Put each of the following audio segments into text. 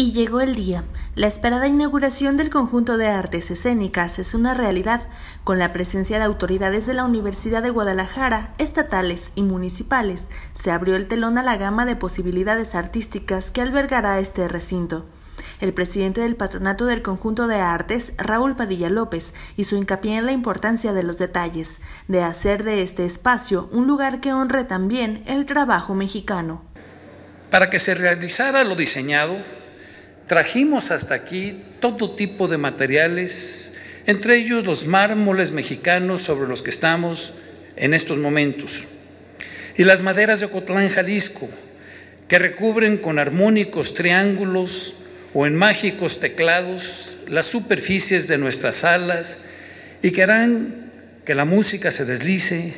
Y llegó el día. La esperada inauguración del conjunto de artes escénicas es una realidad, con la presencia de autoridades de la Universidad de Guadalajara, estatales y municipales. Se abrió el telón a la gama de posibilidades artísticas que albergará este recinto. El presidente del patronato del conjunto de artes, Raúl Padilla López, hizo hincapié en la importancia de los detalles, de hacer de este espacio un lugar que honre también el trabajo mexicano. Para que se realizara lo diseñado, Trajimos hasta aquí todo tipo de materiales, entre ellos los mármoles mexicanos sobre los que estamos en estos momentos, y las maderas de Ocotlán, Jalisco, que recubren con armónicos triángulos o en mágicos teclados las superficies de nuestras salas y que harán que la música se deslice,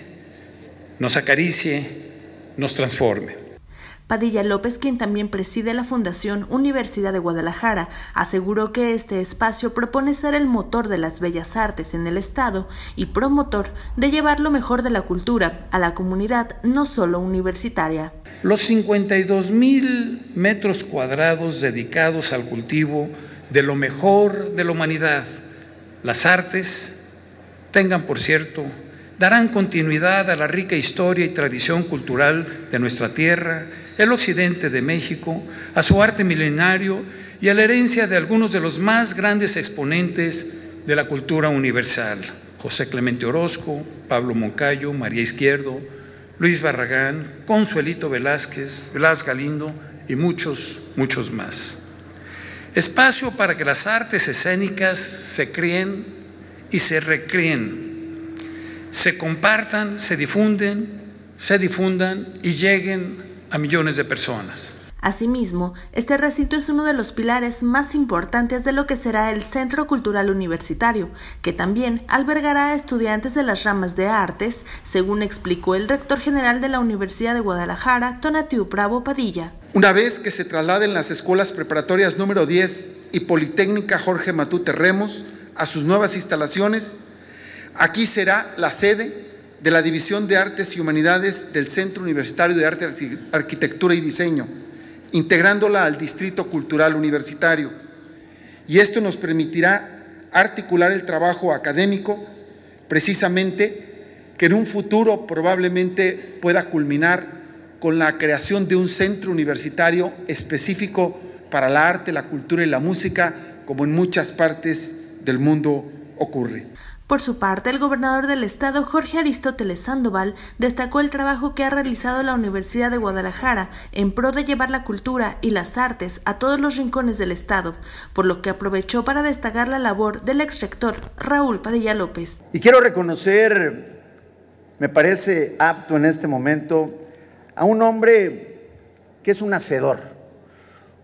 nos acaricie, nos transforme. Padilla López, quien también preside la Fundación Universidad de Guadalajara, aseguró que este espacio propone ser el motor de las bellas artes en el Estado y promotor de llevar lo mejor de la cultura a la comunidad no solo universitaria. Los 52 mil metros cuadrados dedicados al cultivo de lo mejor de la humanidad, las artes, tengan por cierto darán continuidad a la rica historia y tradición cultural de nuestra tierra, el occidente de México, a su arte milenario y a la herencia de algunos de los más grandes exponentes de la cultura universal, José Clemente Orozco, Pablo Moncayo, María Izquierdo, Luis Barragán, Consuelito Velázquez, Blas Galindo y muchos, muchos más. Espacio para que las artes escénicas se creen y se recreen se compartan, se difunden, se difundan y lleguen a millones de personas. Asimismo, este recinto es uno de los pilares más importantes de lo que será el Centro Cultural Universitario, que también albergará a estudiantes de las ramas de artes, según explicó el rector general de la Universidad de Guadalajara, Tonatiu Bravo Padilla. Una vez que se trasladen las escuelas preparatorias número 10 y Politécnica Jorge Matute Remos a sus nuevas instalaciones, Aquí será la sede de la División de Artes y Humanidades del Centro Universitario de Arte, Arquitectura y Diseño, integrándola al Distrito Cultural Universitario. Y esto nos permitirá articular el trabajo académico, precisamente que en un futuro probablemente pueda culminar con la creación de un centro universitario específico para la arte, la cultura y la música, como en muchas partes del mundo ocurre. Por su parte, el gobernador del estado, Jorge Aristóteles Sandoval, destacó el trabajo que ha realizado la Universidad de Guadalajara en pro de llevar la cultura y las artes a todos los rincones del estado, por lo que aprovechó para destacar la labor del ex rector Raúl Padilla López. Y quiero reconocer, me parece apto en este momento, a un hombre que es un hacedor,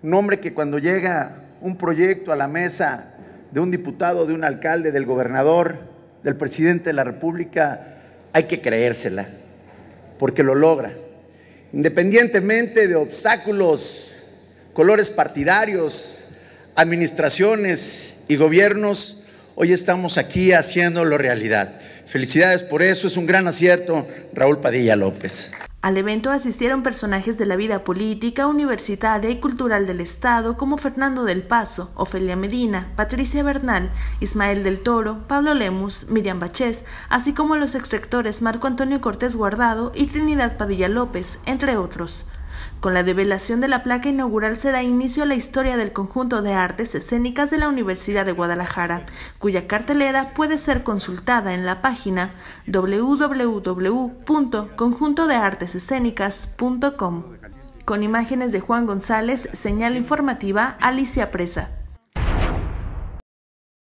un hombre que cuando llega un proyecto a la mesa de un diputado, de un alcalde, del gobernador, del presidente de la República, hay que creérsela, porque lo logra. Independientemente de obstáculos, colores partidarios, administraciones y gobiernos, hoy estamos aquí haciéndolo realidad. Felicidades por eso, es un gran acierto, Raúl Padilla López. Al evento asistieron personajes de la vida política, universitaria y cultural del Estado como Fernando del Paso, Ofelia Medina, Patricia Bernal, Ismael del Toro, Pablo Lemus, Miriam Bachés, así como los exrectores Marco Antonio Cortés Guardado y Trinidad Padilla López, entre otros. Con la develación de la placa inaugural se da inicio a la historia del conjunto de artes escénicas de la Universidad de Guadalajara, cuya cartelera puede ser consultada en la página www.conjuntodeartesescénicas.com. Con imágenes de Juan González, señal informativa Alicia Presa.